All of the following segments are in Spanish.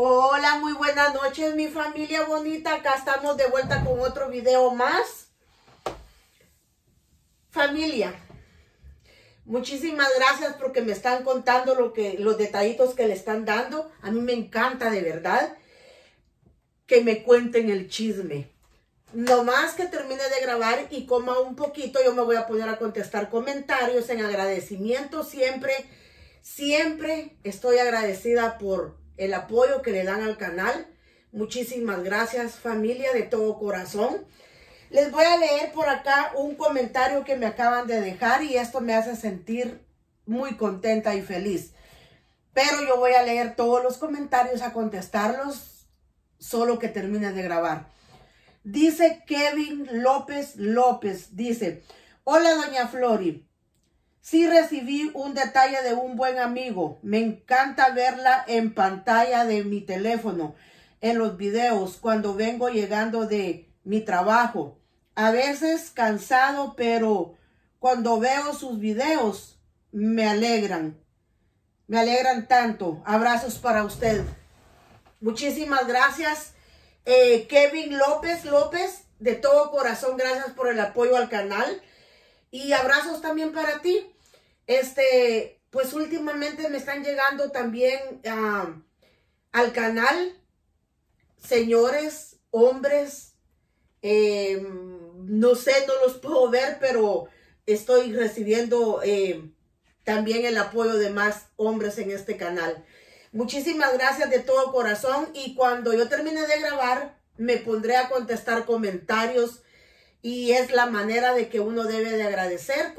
Hola, muy buenas noches mi familia bonita. Acá estamos de vuelta con otro video más. Familia, muchísimas gracias porque me están contando lo que, los detallitos que le están dando. A mí me encanta de verdad que me cuenten el chisme. No más que termine de grabar y coma un poquito, yo me voy a poner a contestar comentarios en agradecimiento siempre. Siempre estoy agradecida por el apoyo que le dan al canal. Muchísimas gracias familia de todo corazón. Les voy a leer por acá un comentario que me acaban de dejar y esto me hace sentir muy contenta y feliz. Pero yo voy a leer todos los comentarios, a contestarlos, solo que termine de grabar. Dice Kevin López López, dice, hola doña Flori, Sí recibí un detalle de un buen amigo. Me encanta verla en pantalla de mi teléfono, en los videos, cuando vengo llegando de mi trabajo. A veces cansado, pero cuando veo sus videos me alegran. Me alegran tanto. Abrazos para usted. Muchísimas gracias. Eh, Kevin López López, de todo corazón, gracias por el apoyo al canal. Y abrazos también para ti. Este, pues últimamente me están llegando también al canal señores, hombres, em, no sé, no los puedo ver, pero estoy recibiendo em, también el apoyo de más hombres en este canal. Muchísimas gracias de todo corazón y cuando yo termine de grabar me pondré a contestar comentarios y es la manera de que uno debe de agradecer,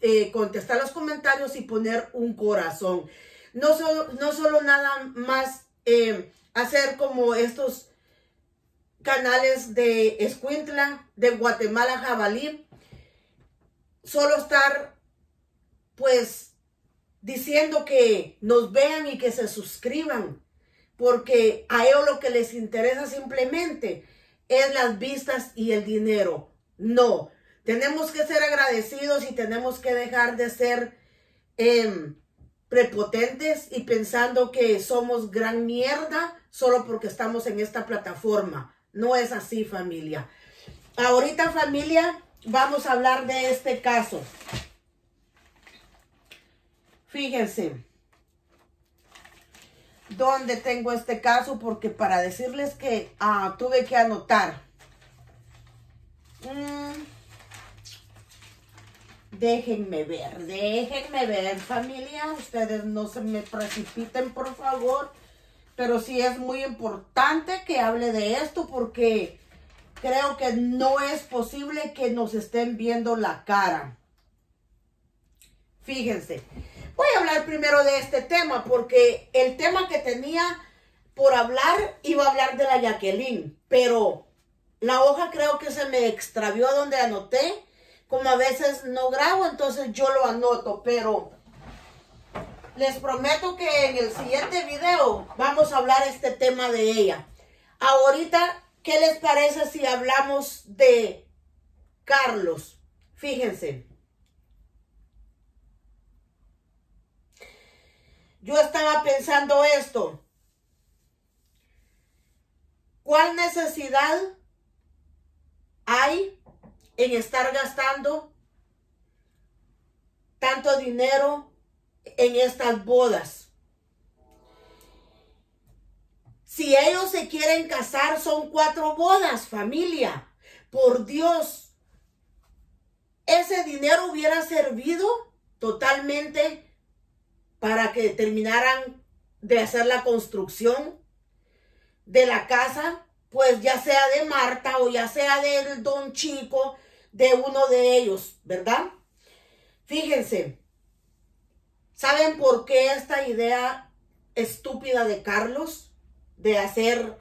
eh, contestar los comentarios y poner un corazón. No, solo, no solo nada más eh, hacer como estos canales de Escuintla, de Guatemala, Jabalí, solo estar pues diciendo que nos vean y que se suscriban, porque a ellos lo que les interesa simplemente es las vistas y el dinero. No, tenemos que ser agradecidos y tenemos que dejar de ser em, prepotentes y pensando que somos gran mierda solo porque estamos en esta plataforma. No es así, familia. Ahorita, familia, vamos a hablar de este caso. Fíjense. ¿Dónde tengo este caso? Porque para decirles que ah, tuve que anotar. Mm. Déjenme ver, déjenme ver, familia. Ustedes no se me precipiten, por favor. Pero sí es muy importante que hable de esto porque creo que no es posible que nos estén viendo la cara. Fíjense, voy a hablar primero de este tema porque el tema que tenía por hablar iba a hablar de la Jacqueline, pero la hoja creo que se me extravió donde anoté como a veces no grabo, entonces yo lo anoto, pero les prometo que en el siguiente video vamos a hablar este tema de ella. Ahorita, ¿qué les parece si hablamos de Carlos? Fíjense. Yo estaba pensando esto. ¿Cuál necesidad hay en estar gastando tanto dinero en estas bodas. Si ellos se quieren casar, son cuatro bodas, familia. Por Dios, ese dinero hubiera servido totalmente para que terminaran de hacer la construcción de la casa, pues ya sea de Marta o ya sea del don Chico, de uno de ellos, ¿verdad? Fíjense, ¿saben por qué esta idea estúpida de Carlos de hacer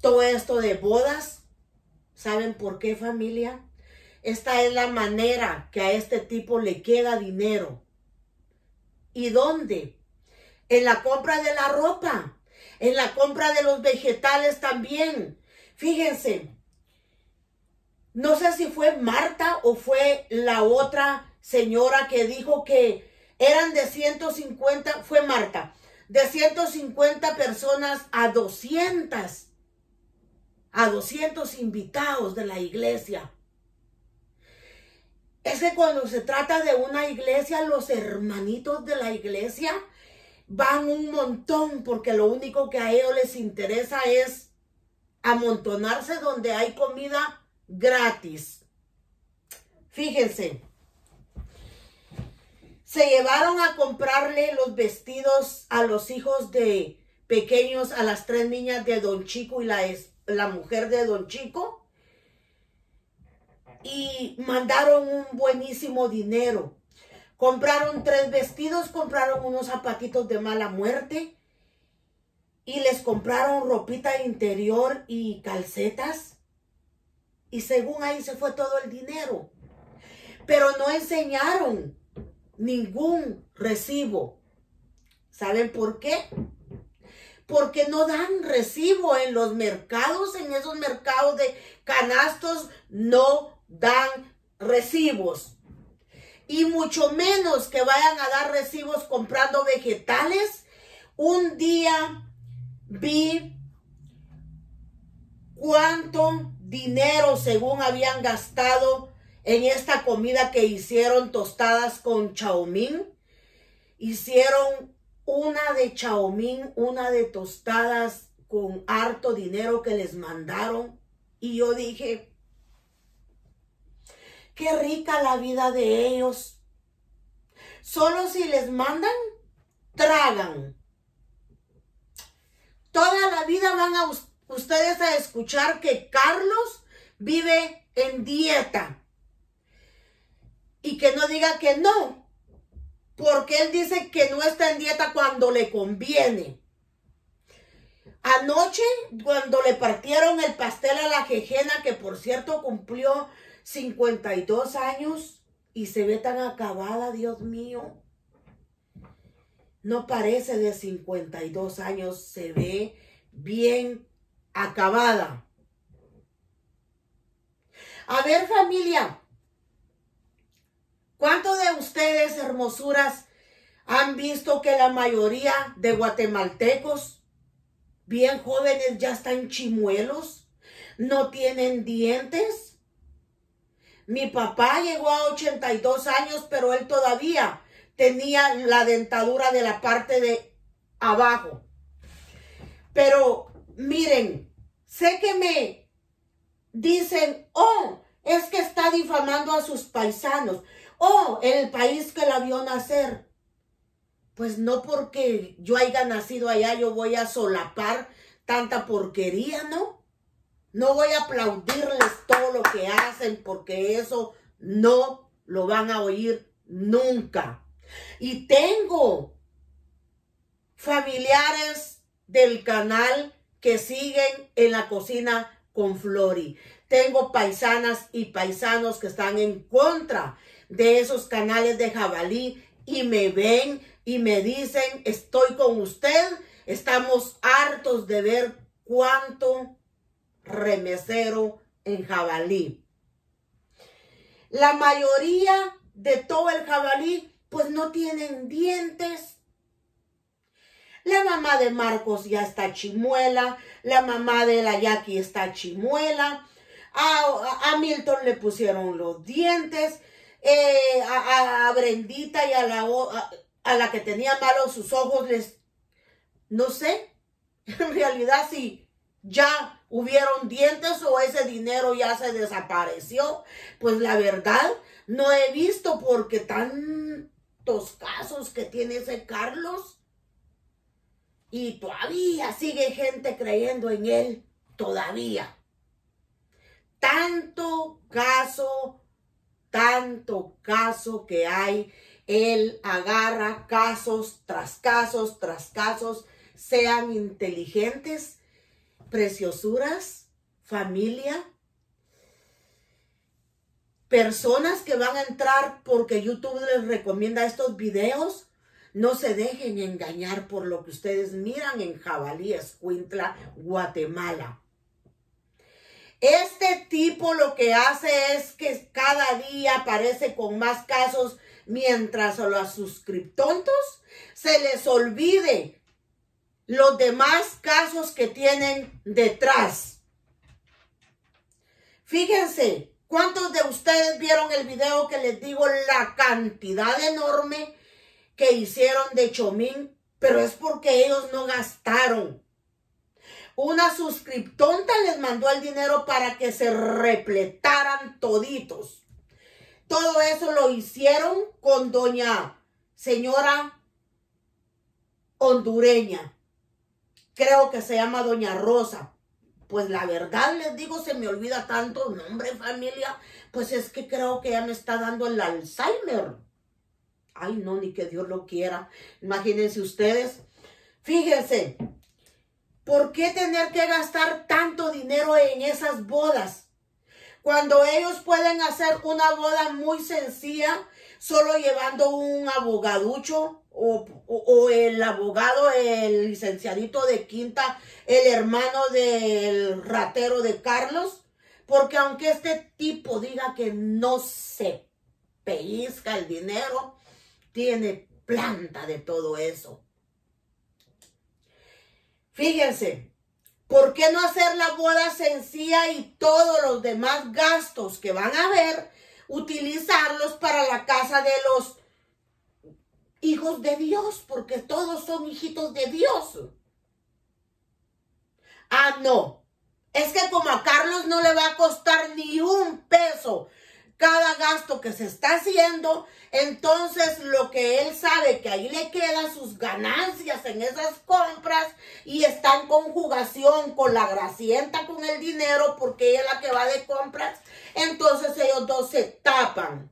todo esto de bodas? ¿Saben por qué familia? Esta es la manera que a este tipo le queda dinero. ¿Y dónde? En la compra de la ropa, en la compra de los vegetales también. Fíjense, no sé si fue Marta o fue la otra señora que dijo que eran de 150, fue Marta, de 150 personas a 200, a 200 invitados de la iglesia. Es que cuando se trata de una iglesia, los hermanitos de la iglesia van un montón porque lo único que a ellos les interesa es amontonarse donde hay comida gratis. Fíjense, se llevaron a comprarle los vestidos a los hijos de pequeños, a las tres niñas de Don Chico y la, la mujer de Don Chico. Y mandaron un buenísimo dinero. Compraron tres vestidos, compraron unos zapatitos de mala muerte y les compraron ropita interior y calcetas. Y según ahí se fue todo el dinero. Pero no enseñaron ningún recibo. ¿Saben por qué? Porque no dan recibo en los mercados, en esos mercados de canastos, no dan recibos. Y mucho menos que vayan a dar recibos comprando vegetales. Un día vi cuánto dinero según habían gastado en esta comida que hicieron tostadas con chaomín. Hicieron una de chaomín, una de tostadas con harto dinero que les mandaron. Y yo dije, qué rica la vida de ellos. Solo si les mandan, tragan. Toda la vida van a ustedes a escuchar que Carlos vive en dieta y que no diga que no, porque él dice que no está en dieta cuando le conviene. Anoche, cuando le partieron el pastel a la jejena, que por cierto cumplió 52 años y se ve tan acabada, Dios mío. No parece de 52 años, se ve bien acabada. A ver familia, ¿Cuántos de ustedes, hermosuras, han visto que la mayoría de guatemaltecos, bien jóvenes, ya están chimuelos? ¿No tienen dientes? Mi papá llegó a 82 años, pero él todavía tenía la dentadura de la parte de abajo. Pero miren, sé que me dicen, oh, es que está difamando a sus paisanos oh, el país que la vio nacer. Pues no porque yo haya nacido allá, yo voy a solapar tanta porquería, ¿no? No voy a aplaudirles todo lo que hacen porque eso no lo van a oír nunca. Y tengo familiares del canal que siguen en la cocina con Flori. Tengo paisanas y paisanos que están en contra de esos canales de jabalí y me ven y me dicen, estoy con usted, estamos hartos de ver cuánto remesero en jabalí. La mayoría de todo el jabalí pues no tienen dientes. La mamá de Marcos ya está chimuela, la mamá de la Jackie está chimuela, a, a Milton le pusieron los dientes, eh, a, Brendita y a la, a, la que tenía malos sus ojos, les, no sé, en realidad si ya hubieron dientes o ese dinero ya se desapareció, pues la verdad no he visto porque tantos casos que tiene ese Carlos y todavía sigue gente creyendo en él, todavía. Tanto caso tanto caso que hay, él agarra casos tras casos tras casos, sean inteligentes, preciosuras, familia, personas que van a entrar porque YouTube les recomienda estos videos. No se dejen engañar por lo que ustedes miran en Jabalí Escuintla, Guatemala. Este tipo lo que hace es que cada día aparece con más casos mientras a los suscriptontos se les olvide los demás casos que tienen detrás. Fíjense, ¿cuántos de ustedes vieron el video que les digo la cantidad enorme hicieron de Chomín? Pero es porque ellos no gastaron. Una suscriptonta les mandó el dinero para que se repletaran toditos. Todo eso lo hicieron con doña señora hondureña. Creo que se llama doña Rosa. Pues la verdad les digo, se me olvida tanto nombre, familia. Pues es que creo que ya me está dando el Alzheimer. Ay, no, ni que Dios lo quiera. Imagínense ustedes. Fíjense, ¿por qué tener que gastar tanto dinero en esas bodas? Cuando ellos pueden hacer una boda muy sencilla, solo llevando un abogaducho o, el abogado, el licenciadito de Quinta, el hermano del ratero de Carlos, porque aunque este tipo diga que no se pellizca el dinero, tiene planta de todo eso. Fíjense, ¿por qué no hacer la boda sencilla y todos los demás gastos que van a haber, utilizarlos para la casa de los hijos de Dios? Porque todos son hijitos de Dios. Ah, no. Es que como a Carlos no le va a costar ni un peso cada gasto que se está haciendo, entonces lo que él sabe que ahí le quedan sus ganancias en esas compras y está en conjugación con la gracienta con el dinero porque ella es la que va de compras, entonces ellos dos se tapan.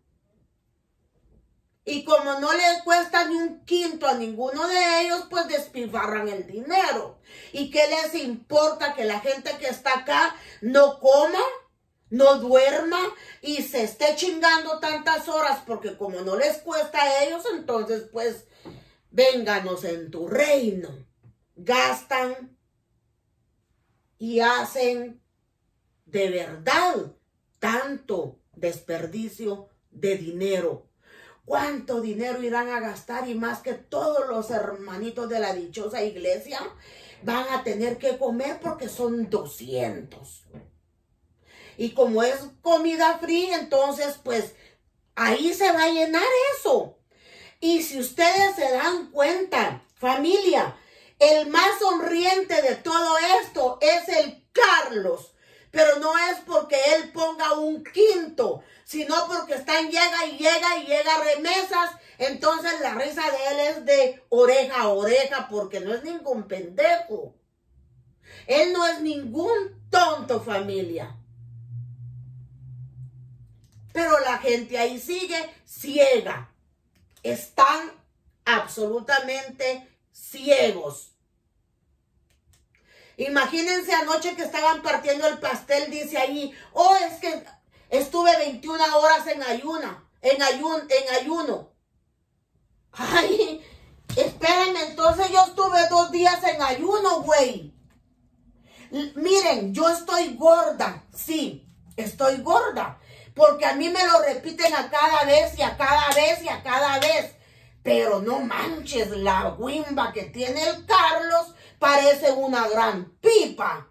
Y como no le cuesta ni un quinto a ninguno de ellos, pues despilfarran el dinero. ¿Y qué les importa que la gente que está acá no coma? No duerma y se esté chingando tantas horas porque como no les cuesta a ellos, entonces pues vénganos en tu reino. Gastan y hacen de verdad tanto desperdicio de dinero. ¿Cuánto dinero irán a gastar? Y más que todos los hermanitos de la dichosa iglesia van a tener que comer porque son 200. Y como es comida fría, entonces pues ahí se va a llenar eso. Y si ustedes se dan cuenta, familia, el más sonriente de todo esto es el Carlos. Pero no es porque él ponga un quinto, sino porque están llega y llega y llega remesas. Entonces la risa de él es de oreja a oreja porque no es ningún pendejo. Él no es ningún tonto familia. Pero la gente ahí sigue ciega. Están absolutamente ciegos. Imagínense anoche que estaban partiendo el pastel, dice ahí, oh, es que estuve 21 horas en ayuna, en, ayun, en ayuno. Ay, espérenme, entonces yo estuve dos días en ayuno, güey. Miren, yo estoy gorda, sí, estoy gorda porque a mí me lo repiten a cada vez y a cada vez y a cada vez. Pero no manches, la guimba que tiene el Carlos parece una gran pipa.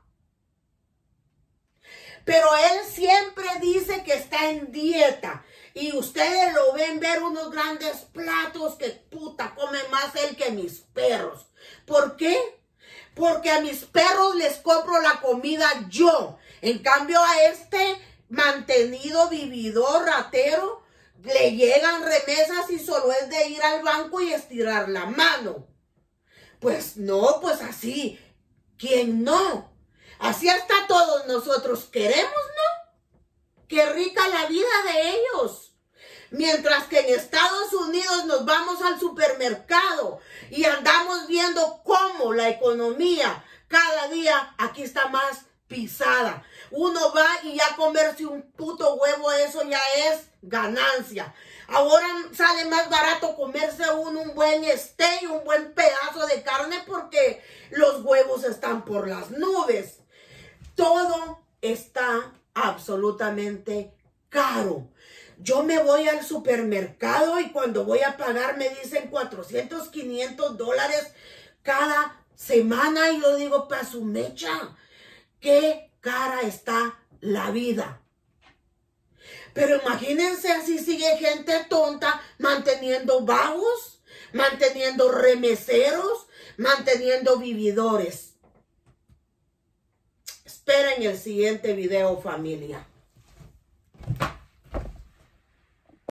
Pero él siempre dice que está en dieta. Y ustedes lo ven ver unos grandes platos que puta come más él que mis perros. ¿Por qué? Porque a mis perros les compro la comida yo. En cambio a este mantenido, vividor, ratero, le llegan remesas y solo es de ir al banco y estirar la mano. Pues no, pues así. ¿Quién no? Así hasta todos nosotros queremos, ¿no? Qué rica la vida de ellos. Mientras que en Estados Unidos nos vamos al supermercado y andamos viendo cómo la economía cada día aquí está más pisada. Uno va y ya comerse un puto huevo, eso ya es ganancia. Ahora sale más barato comerse un buen steak, un buen pedazo de carne porque los huevos están por las nubes. Todo está absolutamente caro. Yo me voy al supermercado y cuando voy a pagar me dicen 400, 500 dólares cada semana y yo digo, para su mecha, qué cara está la vida. Pero imagínense así sigue gente tonta manteniendo vagos, manteniendo remeseros, manteniendo vividores. Esperen el siguiente video familia.